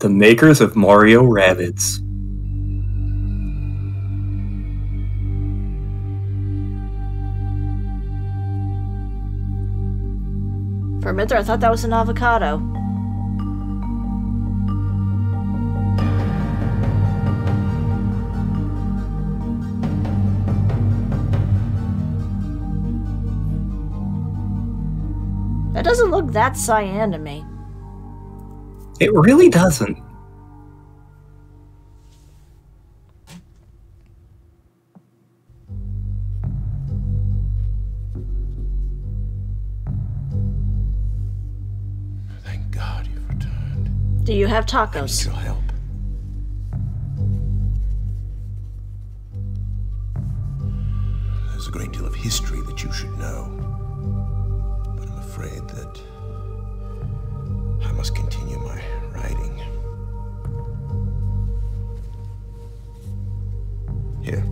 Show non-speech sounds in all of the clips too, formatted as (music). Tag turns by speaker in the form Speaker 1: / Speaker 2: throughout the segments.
Speaker 1: The makers of Mario Rabbids.
Speaker 2: For a minute I thought that was an avocado. That doesn't look that cyan to me.
Speaker 1: It really doesn't.
Speaker 3: Thank God you've returned.
Speaker 2: Do you have
Speaker 3: I need
Speaker 2: tacos?
Speaker 3: your help. There's a great deal of history that you should know. But I'm afraid that I must continue my writing. Here.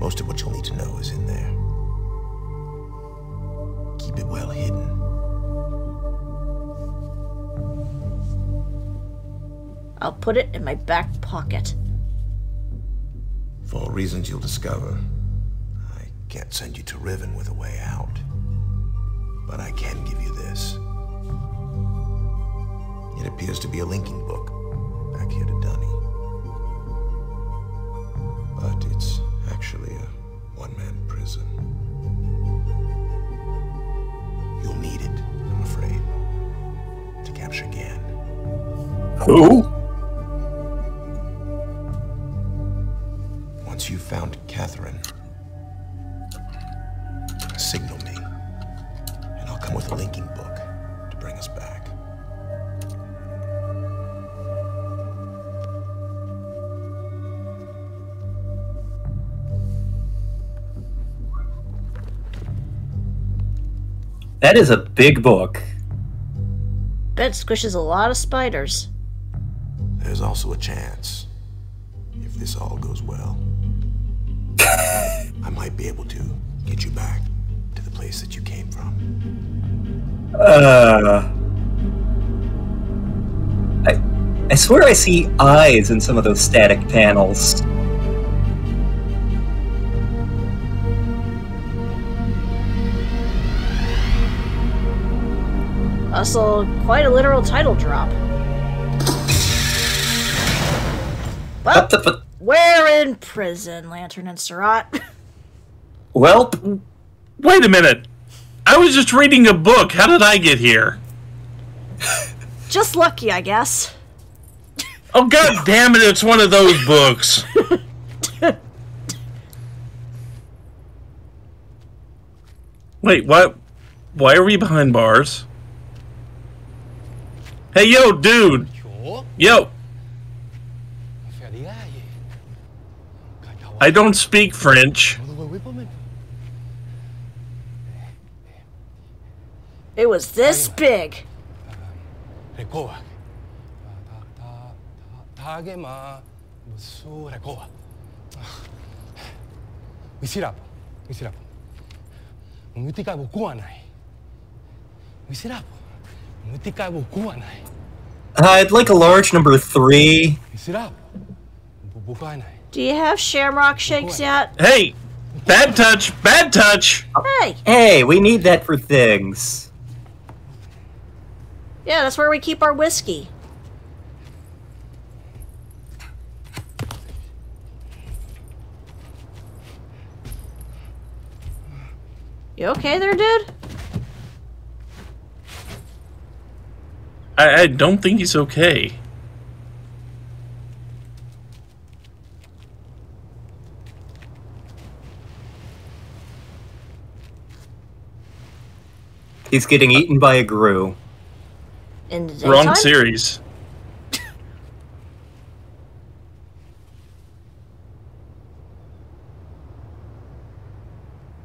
Speaker 3: Most of what you'll need to know is in there. Keep it well hidden.
Speaker 2: I'll put it in my back pocket.
Speaker 3: For reasons you'll discover, I can't send you to Riven with a way out. But I can give you this. It appears to be a linking book back here to D'ni. But it's actually a one-man prison. You'll need it, I'm afraid, to capture Gehn.
Speaker 1: Who? That is a big book.
Speaker 2: Bet squishes a lot of spiders.
Speaker 3: There's also a chance, if this all goes well, (laughs) I might be able to get you back to the place that you came from.
Speaker 1: Uh. I, I swear I see eyes in some of those static panels.
Speaker 2: Also, quite a literal title drop. Well,
Speaker 1: the
Speaker 2: we're in prison, Lantern and Suraht. (laughs)
Speaker 1: Well,
Speaker 4: Wait a minute. I was just reading a book. How did I get here? (laughs)
Speaker 2: Just lucky, I guess.
Speaker 4: Oh god (laughs) damn it, it's one of those books. Wait, what? Why are we behind bars? Hey, yo, dude. Yo, I don't speak French.
Speaker 2: It was this big.
Speaker 5: rekoa. Tage ma su rekoa. Misirapo, misirapo. Uh,
Speaker 1: I'd like a large number three.
Speaker 5: Misirapo. Bukua nai.
Speaker 2: Do you have shamrock shakes yet?
Speaker 4: Hey, bad touch, bad touch.
Speaker 2: Hey,
Speaker 1: Hey, we need that for things.
Speaker 2: yeah, that's where we keep our whiskey. You okay there, dude?
Speaker 4: I, I don't think he's okay.
Speaker 1: He's getting eaten by a grue.
Speaker 2: In the?
Speaker 4: Wrong series. (laughs)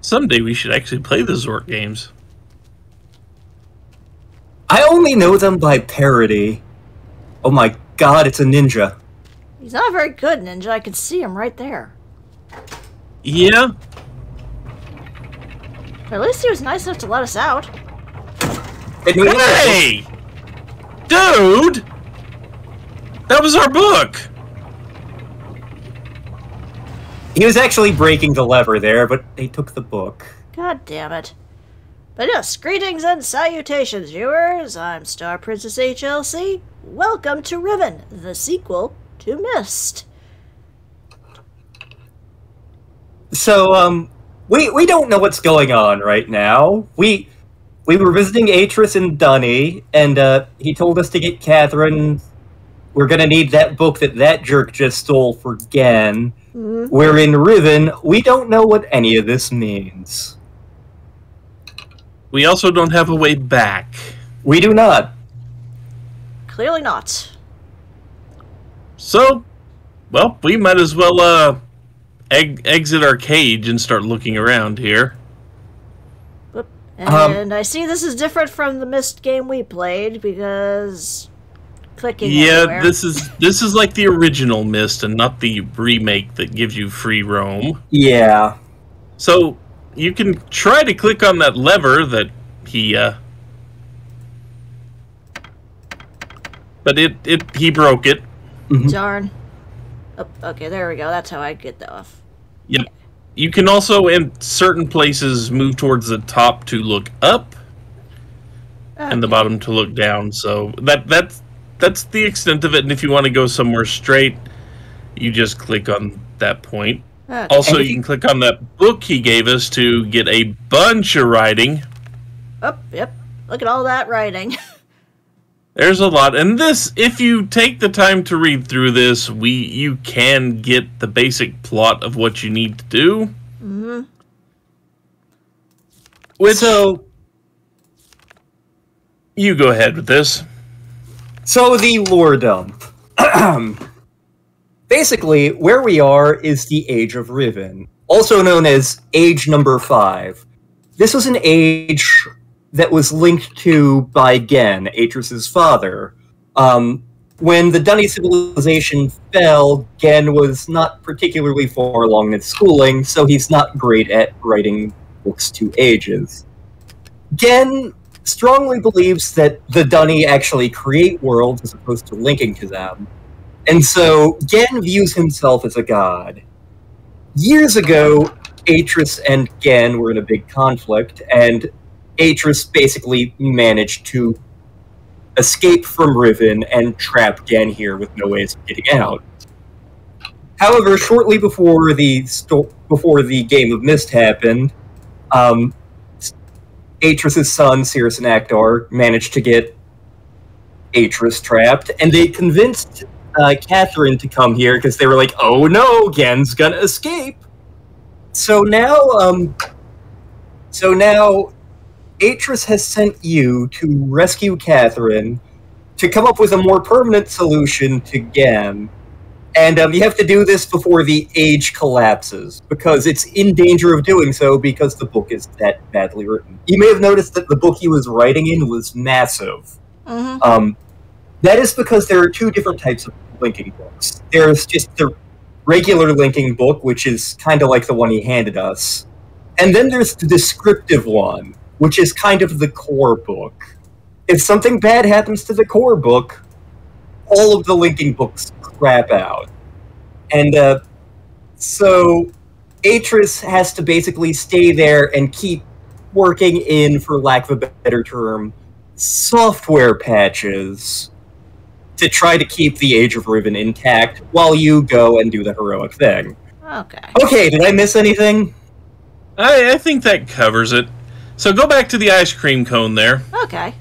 Speaker 4: Someday we should actually play the Zork games.
Speaker 1: I only know them by parody. Oh my god, it's a ninja.
Speaker 2: He's not very good, Ninja. I can see him right there.
Speaker 4: Yeah,
Speaker 2: But at least he was nice enough to let us out.
Speaker 4: Hey! Dude! That was our book!
Speaker 1: He was actually breaking the lever there, but they took the book.
Speaker 2: God damn it. But yes, greetings and salutations, viewers. I'm Star Princess HLC. Welcome to Riven, the sequel to Myst.
Speaker 1: So, um, we we don't know what's going on right now. We we were visiting Atrus and D'ni, and uh, he told us to get Catherine. We're gonna need that book that that jerk just stole for Gehn.
Speaker 2: Mhm.
Speaker 1: We're in Riven. We don't know what any of this means.
Speaker 4: We also don't have a way back.
Speaker 1: We do not.
Speaker 2: Clearly not.
Speaker 4: So, well, we might as well uh eg- exit our cage and start looking around here.
Speaker 2: Whoop.
Speaker 1: Um,
Speaker 2: And I see this is different from the Myst game we played because clicking
Speaker 4: Yeah,
Speaker 2: everywhere.
Speaker 4: this is this is like the original Myst and not the remake that gives you free roam.
Speaker 1: Yeah.
Speaker 4: So you can try to click on that lever that he uh but it it he broke it.
Speaker 2: Darn. Oh, okay, there we go. That's how I get that off.
Speaker 4: Yep. You can also in certain places move towards the top to look up and the bottom to look down. So that that's that's the extent of it. And if you want to go somewhere straight, you just click on that point.
Speaker 2: Okay.
Speaker 4: Also,
Speaker 1: And if
Speaker 4: you
Speaker 1: you-
Speaker 4: can click on that book he gave us to get a bunch of writing.
Speaker 2: Oh, yep. Look at all that writing. (laughs)
Speaker 4: There's a lot, and this, if you take the time to read through this, we you can get the basic plot of what you need to do. Mm-hmm. Which
Speaker 1: So
Speaker 4: you go ahead with this.
Speaker 1: So the lore dump. (clears throat) Basically, where we are is the Age of Riven, also known as Age Number Five. This was an age that was linked to by Gehn, Atrus's father. Um, when the D'ni civilization fell, Gehn was not particularly far along in schooling, so he's not great at writing books to ages. Gehn strongly believes that the D'ni actually create worlds as opposed to linking to them. And so Gehn views himself as a god. Years ago, Atrus and Gehn were in a big conflict, and Atrus basically managed to escape from Riven and trap Gehn here with no ways of getting out. However, shortly before the before the game of Myst happened, um, son, Sirrus and Achenar, managed to get Atrus trapped, and they convinced uh, Catherine to come here because they were like, "Oh no, Gehn's gonna escape." So now, um, so now, Atrus has sent you to rescue Catherine to come up with a more permanent solution to Gehn. And um, you have to do this before the age collapses, because it's in danger of doing so because the book is that badly written. You may have noticed that the book he was writing in was massive.
Speaker 2: hmm
Speaker 1: Um, that is because there are two different types of linking books. There's just the regular linking book, which is kind of like the one he handed us. And then there's the descriptive one, which is kind of the core book. If something bad happens to the core book, all of the linking books crap out. And uh, so Atrus has to basically stay there and keep working in, for lack of a better term, software patches to try to keep the Age of Riven intact while you go and do the heroic thing.
Speaker 2: Okay.
Speaker 1: Okay, did I miss anything?
Speaker 4: I, I think that covers it. So go back to the ice cream cone there,
Speaker 2: Okay.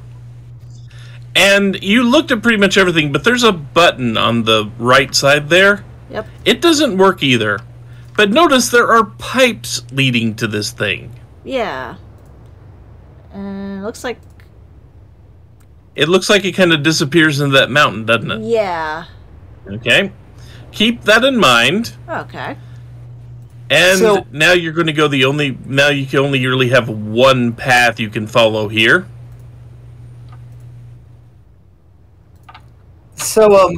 Speaker 4: and you looked at pretty much everything, but there's a button on the right side there.
Speaker 2: Yep.
Speaker 4: It doesn't work either. But notice there are pipes leading to this thing.
Speaker 2: Yeah. Uh, looks like
Speaker 4: It looks like it kind of disappears into that mountain, doesn't it?
Speaker 2: yeah.
Speaker 4: Okay. Keep that in mind.
Speaker 2: Okay.
Speaker 4: And
Speaker 1: So-
Speaker 4: now you're going to go the only. Now you can only really have one path you can follow here.
Speaker 1: So, um,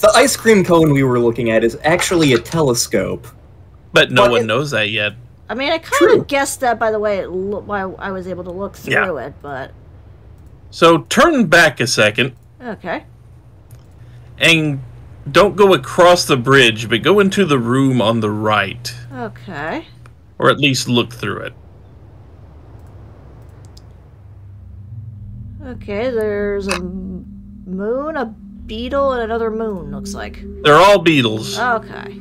Speaker 1: the ice cream cone we were looking at is actually a telescope.
Speaker 4: But no
Speaker 1: But
Speaker 4: one
Speaker 1: it-
Speaker 4: knows that yet.
Speaker 2: I mean, I kind
Speaker 1: True.
Speaker 2: of guessed that by the way it lo- why I was able to look through
Speaker 4: Yeah.
Speaker 2: it, but
Speaker 4: So turn back a second
Speaker 2: Okay.
Speaker 4: and don't go across the bridge, but go into the room on the right,
Speaker 2: Okay.
Speaker 4: or at least look through it.
Speaker 2: Okay, there's a moon, a beetle, and another moon, looks like.
Speaker 4: They're all beetles.
Speaker 2: Okay.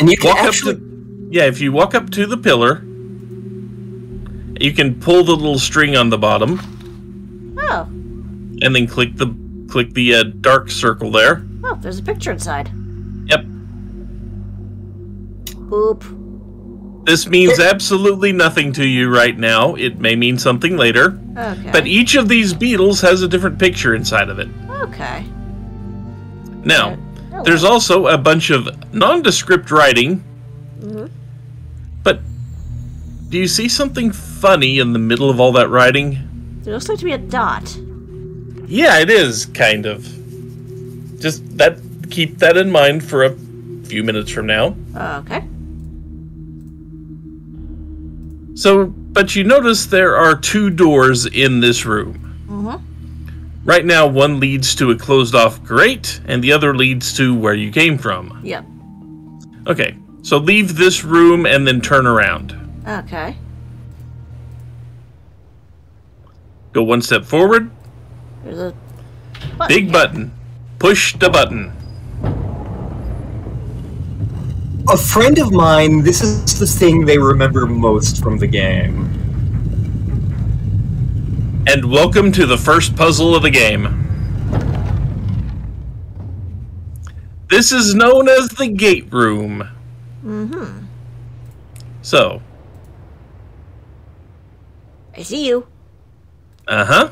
Speaker 1: And you can
Speaker 4: walk
Speaker 1: actually
Speaker 4: up to yeah if you walk up to the pillar you can pull the little string on the bottom. And then click the click the uh, dark circle there
Speaker 2: Oh, there's a picture inside.
Speaker 4: yep
Speaker 2: Boop.
Speaker 4: this means absolutely nothing to you right now it may mean something later
Speaker 2: Okay.
Speaker 4: but each of these beetles has a different picture inside of it
Speaker 2: Okay.
Speaker 4: now there's also a bunch of nondescript writing
Speaker 2: Mhm.
Speaker 4: but do you see something funny in the middle of all that writing
Speaker 2: There looks like to be a dot.
Speaker 4: Yeah, it is kind of. Just that keep that in mind for a few minutes from now.
Speaker 2: Okay.
Speaker 4: So, but you notice there are two doors in this room.
Speaker 2: Mm-hmm.
Speaker 4: Right now, one leads to a closed off grate, and the other leads to where you came from.
Speaker 2: Yep.
Speaker 4: Okay, so leave this room and then turn around.
Speaker 2: Okay.
Speaker 4: Go one step forward,
Speaker 2: There's a button
Speaker 4: big
Speaker 2: here.
Speaker 4: button. Push the button.
Speaker 1: a friend of mine, this is the thing they remember most from the game.
Speaker 4: And welcome to the first puzzle of the game. This is known as the gate room.
Speaker 2: Mm-hmm.
Speaker 4: So,
Speaker 2: I see you.
Speaker 4: uh huh.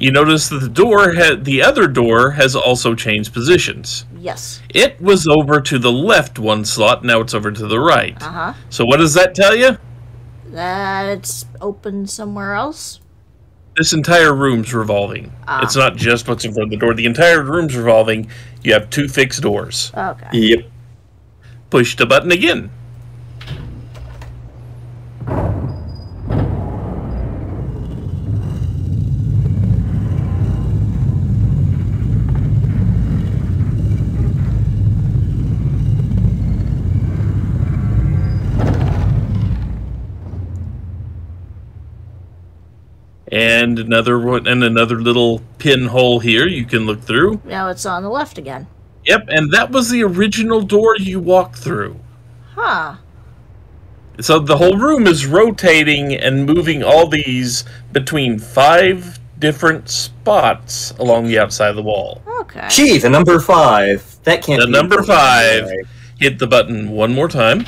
Speaker 4: You notice that the door had the other door has also changed positions.
Speaker 2: Yes.
Speaker 4: It was over to the left one slot, now it's over to the right.
Speaker 2: Uh-huh.
Speaker 4: So what does that tell you?
Speaker 2: That it's open somewhere else.
Speaker 4: This entire room's revolving.
Speaker 2: Ah.
Speaker 4: It's not just what's in front of the door. The entire room's revolving. You have two fixed doors.
Speaker 2: Okay.
Speaker 1: Yep.
Speaker 4: Push the button again. And another one, and another little pinhole here you can look through.
Speaker 2: Now it's on the left again.
Speaker 4: Yep, and that was the original door you walked through.
Speaker 2: Huh.
Speaker 4: So the whole room is rotating and moving all these between five different spots along the outside of the wall.
Speaker 2: Okay.
Speaker 1: Gee, the number five. That can't be
Speaker 4: The
Speaker 1: number
Speaker 4: five.
Speaker 1: anyway.
Speaker 4: Hit the button one more time.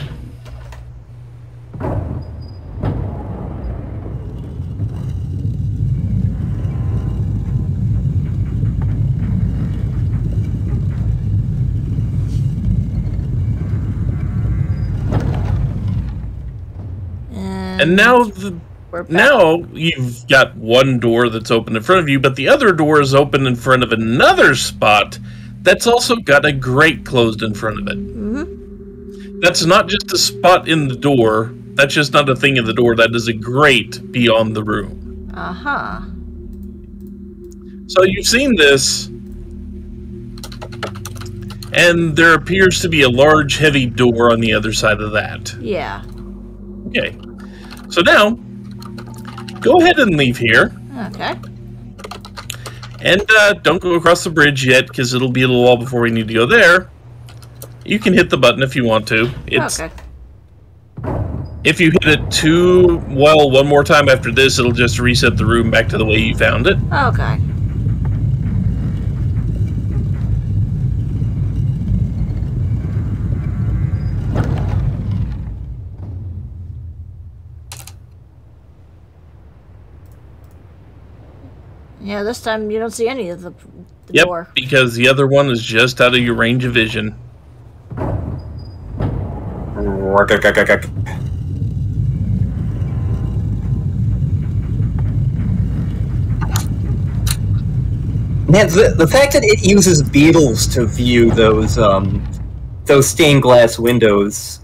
Speaker 4: And now the. Now you've got one door that's open in front of you, but the other door is open in front of another spot that's also got a grate closed in front of it.
Speaker 2: Mhm.
Speaker 4: That's not just a spot in the door. That's just not a thing in the door. That is a grate beyond the room.
Speaker 2: Uh-huh.
Speaker 4: So you've seen this, and there appears to be a large, heavy door on the other side of that.
Speaker 2: Yeah.
Speaker 4: Okay. So now, go ahead and leave here.
Speaker 2: Okay.
Speaker 4: And uh, don't go across the bridge yet, because it'll be a little while before we need to go there. You can hit the button if you want to. It's
Speaker 2: okay.
Speaker 4: if you hit it too well one more time after this, it'll just reset the room back to the way you found it.
Speaker 2: Okay. Yeah, this time you don't see any of the, the
Speaker 4: Yep,
Speaker 2: door.
Speaker 4: because the other one is just out of your range of vision.
Speaker 1: Man, the, the fact that it uses beetles to view those um those stained glass windows,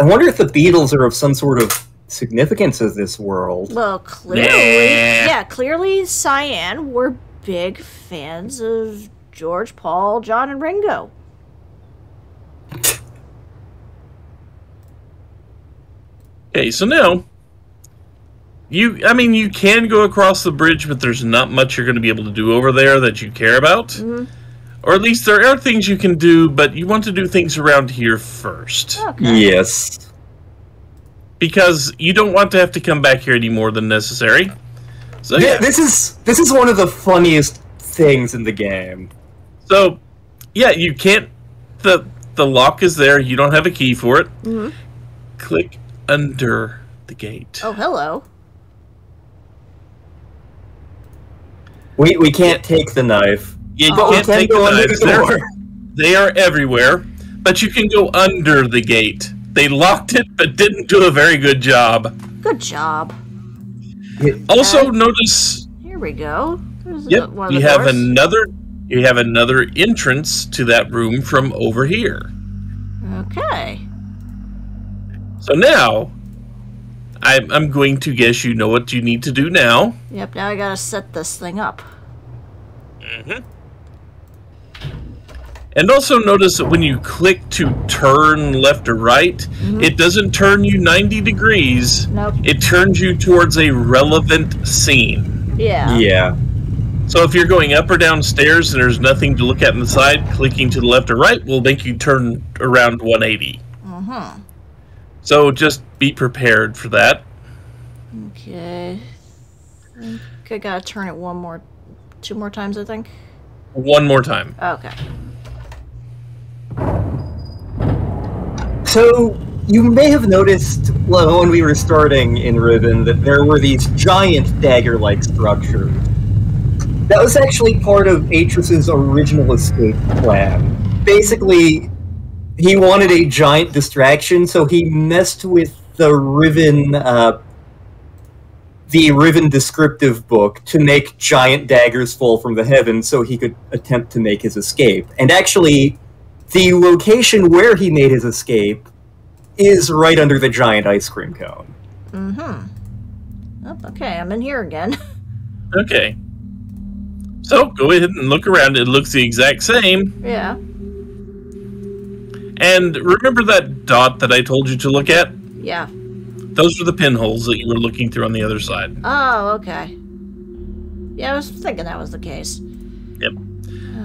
Speaker 1: I wonder if the beetles are of some sort of significance of this world.
Speaker 2: Well, clearly,
Speaker 4: Nah.
Speaker 2: yeah, clearly, Cyan were big fans of George, Paul, John, and Ringo.
Speaker 4: Okay, so now you I mean you can go across the bridge, but there's not much you're going to be able to do over there that you care about. Mm-hmm. Or at least there are things you can do, but you want to do things around here first.
Speaker 2: Okay.
Speaker 1: Yes.
Speaker 4: Because you don't want to have to come back here any more than necessary. So yeah.
Speaker 1: This is this is one of the funniest things in the game.
Speaker 4: So yeah, you can't the the lock is there, you don't have a key for it. Mm-hmm. Click under the gate.
Speaker 2: Oh, hello.
Speaker 1: We we can't take the knife.
Speaker 4: You
Speaker 2: Oh.
Speaker 1: We
Speaker 4: can't
Speaker 1: can
Speaker 4: take the
Speaker 1: go under
Speaker 4: knives.
Speaker 1: the
Speaker 4: They're- They are everywhere, but you can go under the gate. They locked it, but didn't do a very good job.
Speaker 2: Good job.
Speaker 4: Also,
Speaker 2: Okay.
Speaker 4: notice,
Speaker 2: Here we go. There's
Speaker 4: yep,
Speaker 2: one of
Speaker 4: you have
Speaker 2: doors.
Speaker 4: another, you have another entrance to that room from over here.
Speaker 2: Okay.
Speaker 4: So now, I'm, I'm going to guess you know what you need to do now.
Speaker 2: Yep, now I gotta set this thing up. Mm-hmm.
Speaker 4: And also notice that when you click to turn left or right, it doesn't turn you 90 degrees.
Speaker 2: Nope.
Speaker 4: It turns you towards a relevant scene.
Speaker 2: Yeah.
Speaker 1: Yeah.
Speaker 4: So if you're going up or down stairs and there's nothing to look at on the side, clicking to the left or right will make you turn around 180.
Speaker 2: Mm-hmm.
Speaker 4: So just be prepared for that.
Speaker 2: Okay. I think I gotta turn it one more, two more times, I think.
Speaker 4: One more time.
Speaker 2: Okay.
Speaker 1: So you may have noticed well, when we were starting in Riven that there were these giant dagger-like structures. That was actually part of Atrus's original escape plan. Basically, he wanted a giant distraction, so he messed with the Riven, uh, the Riven descriptive book to make giant daggers fall from the heavens, so he could attempt to make his escape. And actually, the location where he made his escape is right under the giant ice cream cone.
Speaker 2: Mm-hmm. Oh, okay, I'm in here again. (laughs)
Speaker 4: Okay. So go ahead and look around. It looks the exact same.
Speaker 2: yeah.
Speaker 4: And remember that dot that I told you to look at?
Speaker 2: Yeah.
Speaker 4: Those are the pinholes that you were looking through on the other side.
Speaker 2: Oh, okay. Yeah, I was thinking that was the case.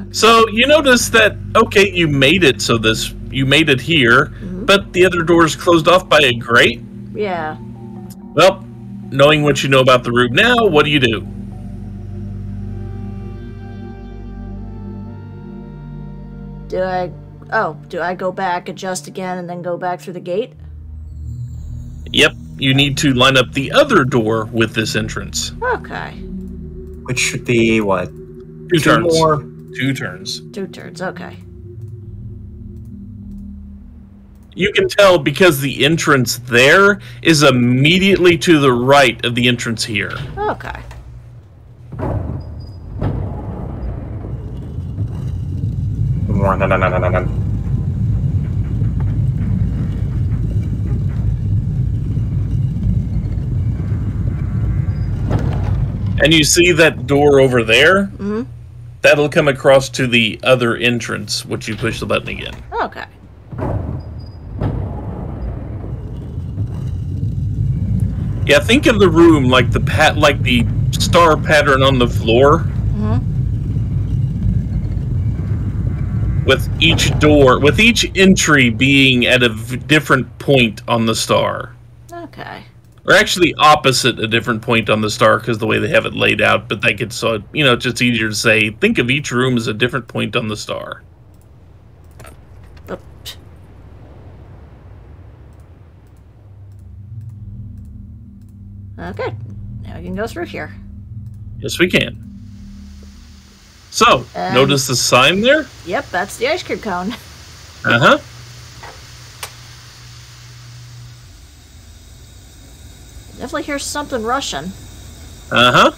Speaker 4: Yep. So you notice that okay, you made it. So this you made it here, mm-hmm. but the other door is closed off by a grate.
Speaker 2: Yeah.
Speaker 4: Well, knowing what you know about the room now, what do you do?
Speaker 2: Do I? Oh, do I go back, adjust again, and then go back through the gate?
Speaker 4: Yep, you need to line up the other door with this entrance.
Speaker 2: Okay.
Speaker 1: Which should be what?
Speaker 4: Two, turns.
Speaker 1: more.
Speaker 4: Two turns.
Speaker 2: Two turns. Okay.
Speaker 4: You can tell because the entrance there is immediately to the right of the entrance here.
Speaker 2: Okay.
Speaker 4: And you see that door over there?
Speaker 2: Mm-hmm.
Speaker 4: That'll come across to the other entrance, which you push the button again.
Speaker 2: Okay.
Speaker 4: Yeah, think of the room like the pat like the star pattern on the floor. Mm-hmm. With each door, with each entry being at a v- different point on the star.
Speaker 2: Okay.
Speaker 4: Or actually opposite a different point on the star because the way they have it laid out, but that gets so you know, it's just easier to say think of each room as a different point on the star.
Speaker 2: Oh, Okay. Now we can go through here.
Speaker 4: Yes, we can. So,
Speaker 2: Um,
Speaker 4: notice the sign there?
Speaker 2: Yep, that's the ice cream cone.
Speaker 4: Uh
Speaker 2: Definitely hear something Russian.
Speaker 4: Uh huh.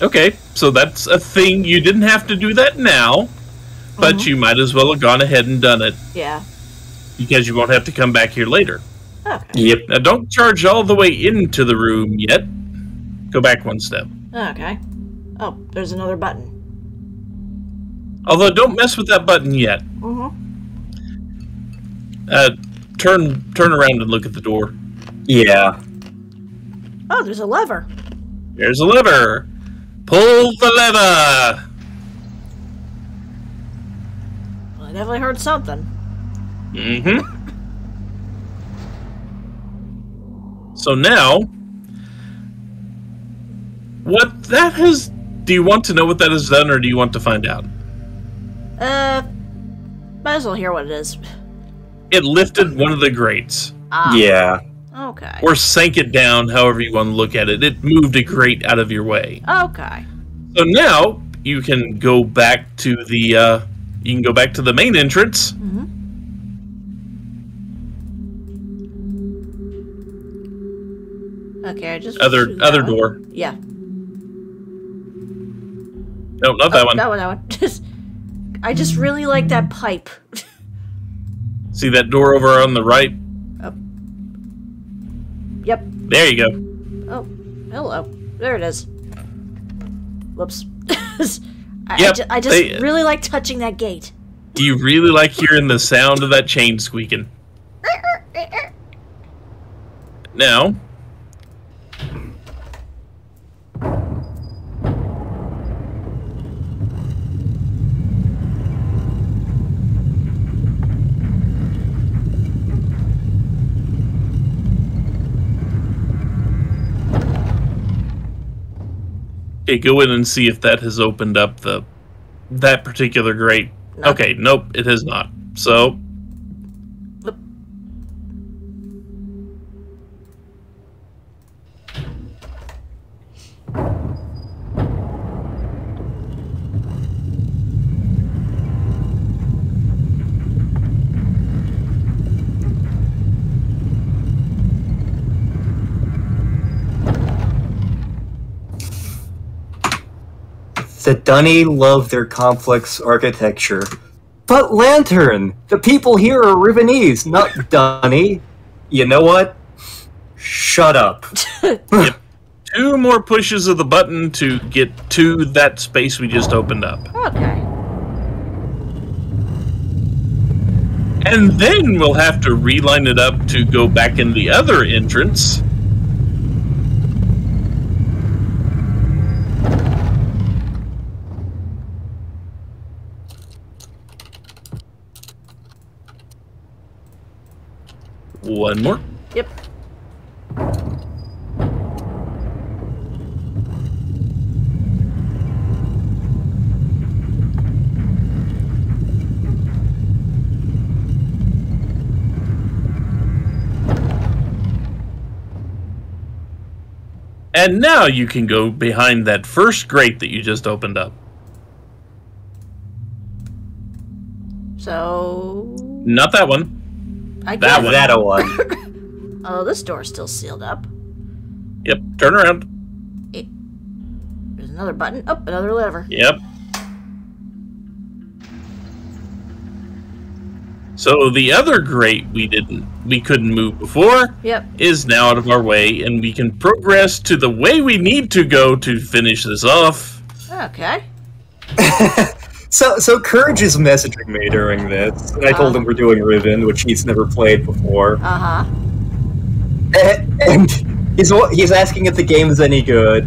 Speaker 4: Okay, so that's a thing. You didn't have to do that now, but you might as well have gone ahead and done it.
Speaker 2: Yeah.
Speaker 4: because you won't have to come back here later.
Speaker 2: Okay.
Speaker 1: Yep.
Speaker 4: Now, don't charge all the way into the room yet. Go back one step.
Speaker 2: Okay. Oh, there's another button.
Speaker 4: Although, don't mess with that button yet.
Speaker 2: Mm-hmm.
Speaker 4: Uh, turn turn around and look at the door.
Speaker 1: Yeah.
Speaker 2: Oh, there's a lever.
Speaker 4: There's a lever. Pull the lever.
Speaker 2: Well, I definitely heard something.
Speaker 4: Mm-hmm. So now, what that has? Do you want to know what that has done, or do you want to find out?
Speaker 2: Uh, might as well hear what it is.
Speaker 4: It lifted one of the grates,
Speaker 2: Ah.
Speaker 1: Yeah.
Speaker 2: Okay.
Speaker 4: or sank it down, however you want to look at it. It moved a grate out of your way.
Speaker 2: Okay.
Speaker 4: So now you can go back to the uh, you can go back to the main entrance.
Speaker 2: Okay, I just
Speaker 4: Other
Speaker 2: that
Speaker 4: other
Speaker 2: one.
Speaker 4: door.
Speaker 2: Yeah.
Speaker 4: No, not that
Speaker 2: Oh,
Speaker 4: one.
Speaker 2: That one. That one. (laughs) Just, I just really like that pipe. (laughs)
Speaker 4: See that door over on the right?
Speaker 2: yep.
Speaker 4: There you go.
Speaker 2: Oh, hello. There it is. Whoops. (laughs) I, I,
Speaker 4: Yep,
Speaker 2: ju- I just
Speaker 4: they-
Speaker 2: really like touching that gate.
Speaker 4: Do you really like hearing the sound of that chain squeaking? (laughs) Now, okay, go in and see if that has opened up the that particular grate.
Speaker 2: No.
Speaker 4: Okay, nope, it has not. So,
Speaker 1: The D'ni love their complex architecture. But Lantern! The people here are Rivenese, not (laughs) D'ni. You know what? Shut up. (laughs)
Speaker 4: two more pushes of the button to get to that space we just opened up.
Speaker 2: Okay.
Speaker 4: And then we'll have to reline it up to go back in the other entrance. One more.
Speaker 2: Yep.
Speaker 4: And now you can go behind that first grate that you just opened up.
Speaker 2: So
Speaker 4: Not that one.
Speaker 2: I
Speaker 4: That
Speaker 2: guess.
Speaker 4: one.
Speaker 1: That a one. (laughs)
Speaker 2: Oh, this door's still sealed up.
Speaker 4: Yep, turn around.
Speaker 2: There's another button. Oh, another lever.
Speaker 4: Yep. So the other grate we didn't we couldn't move before
Speaker 2: Yep.
Speaker 4: is now out of our way and we can progress to the way we need to go to finish this off.
Speaker 2: Okay. (laughs)
Speaker 1: So, so Courage is messaging me during this, and I told him we're doing Riven, which he's never played before,
Speaker 2: Uh huh.
Speaker 1: and, and he's he's asking if the game is any good.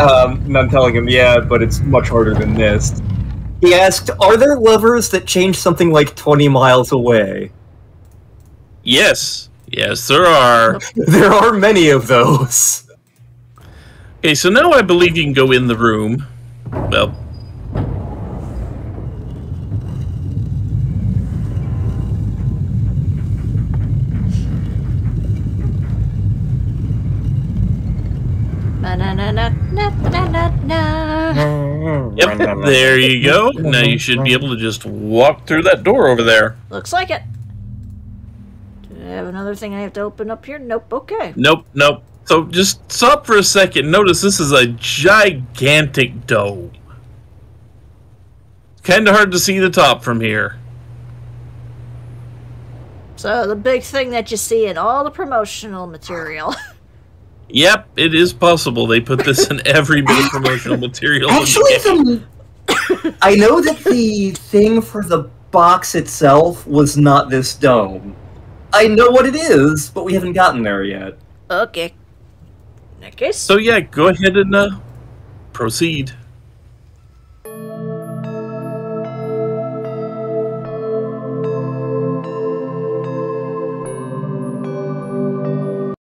Speaker 1: Um, and I'm telling him, yeah, but it's much harder than this. He asked, "Are there levers that change something like 20 miles away?"
Speaker 4: Yes. Yes, there are. (laughs)
Speaker 1: There are many of those.
Speaker 4: Okay, so now I believe you can go in the room. Well, yep, there you go. Now you should be able to just walk through that door over there.
Speaker 2: Looks like it. Do I have another thing I have to open up here? Nope. Okay.
Speaker 4: Nope, nope. So just stop for a second. Notice this is a gigantic dome. Kind of hard to see the top from here.
Speaker 2: So the big thing that you see in all the promotional material. (laughs)
Speaker 4: Yep, it is possible they put this in every bit of promotional material. in the
Speaker 1: Actually,
Speaker 4: game.
Speaker 1: the I know that the thing for the box itself was not this dome. I know what it is, but we haven't gotten there yet.
Speaker 2: okay. In that case,
Speaker 4: So yeah, go ahead and uh, proceed.